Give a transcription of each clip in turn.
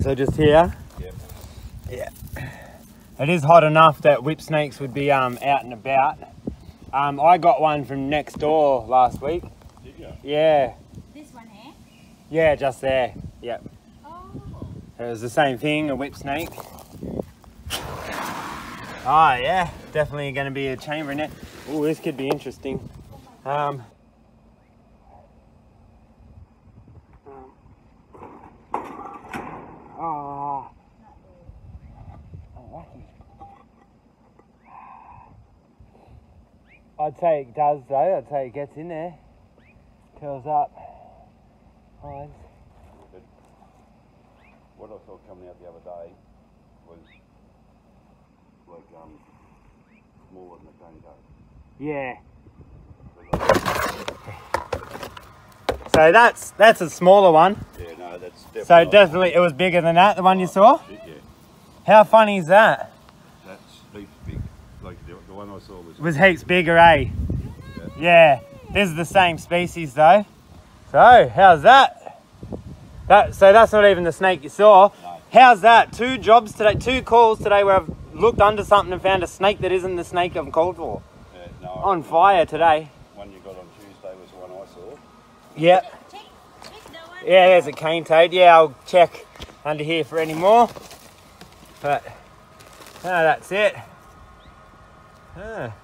So just here. Yep. Yeah. It is hot enough that whip snakes would be um, out and about. Um, I got one from next door last week. Did you? Yeah. This one here? Yeah, just there. Yep. Oh. It was the same thing, a whip snake. Oh yeah, definitely going to be a chamber in it. Oh, this could be interesting. Um, I'd say it does though. I'd say it gets in there, curls up. Hides. What I saw coming out the other day was like um, smaller than a toad. Yeah. So that's that's a smaller one. Yeah, no, that's definitely. So definitely it was bigger than that, the one you saw. Yeah, How funny is that? that's heaps big. Like the, the one I saw was. Was heaps bigger, eh? Yeah. This is the same species though. So how's that? That so that's not even the snake you saw. No. How's that? Two jobs today, two calls today where I've looked under something and found a snake that isn't the snake I'm called for. Yeah, no, On fire today. One you got on Tuesday was the one I saw. Yep. Yeah, there's a cane toad. Yeah, I'll check under here for any more. But no, that's it. Ah.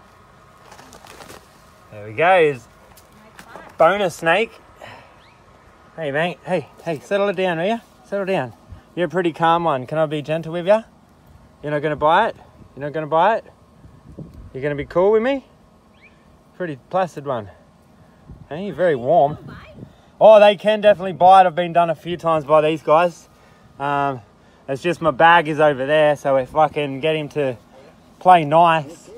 There we go. Is bonus snake. Hey mate, hey, hey, settle it down, will you? Settle down. You're a pretty calm one. Can I be gentle with you? You're not gonna buy it? You're not gonna buy it? You're gonna be cool with me? Pretty placid one. Hey, you're very warm. Oh, they can definitely bite. I've been done a few times by these guys. Um, it's just my bag is over there, so if I can get him to play nice,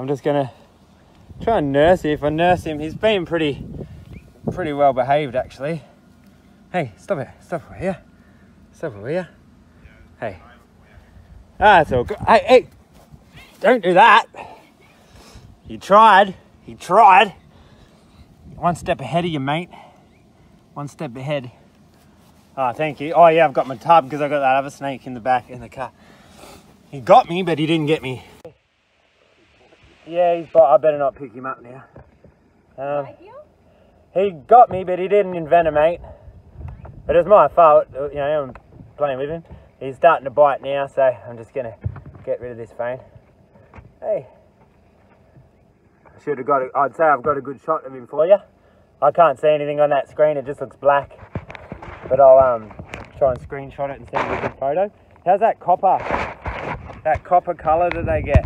I'm just gonna try and nurse him. If I nurse him, he's been pretty, pretty well behaved actually. Hey, stop it! Stop will ya? Stop will ya? Hey. Ah, it's all good. Hey, hey! Don't do that! He tried. He tried. One step ahead of you, mate. One step ahead. Oh, thank you. Oh, yeah, I've got my tub because I've got that other snake in the back in the car. He got me, but he didn't get me. Yeah, he's. But I better not pick him up now. Um, he got me, but he didn't envenomate. But it's my fault. uh, You know, I'm playing with him. He's starting to bite now, so I'm just gonna get rid of this phone. Hey. I should have got. A, I'd say I've got a good shot of him for you. I can't see anything on that screen. It just looks black. But I'll um try and screenshot it and send you a good photo. How's that copper? That copper colour that they get?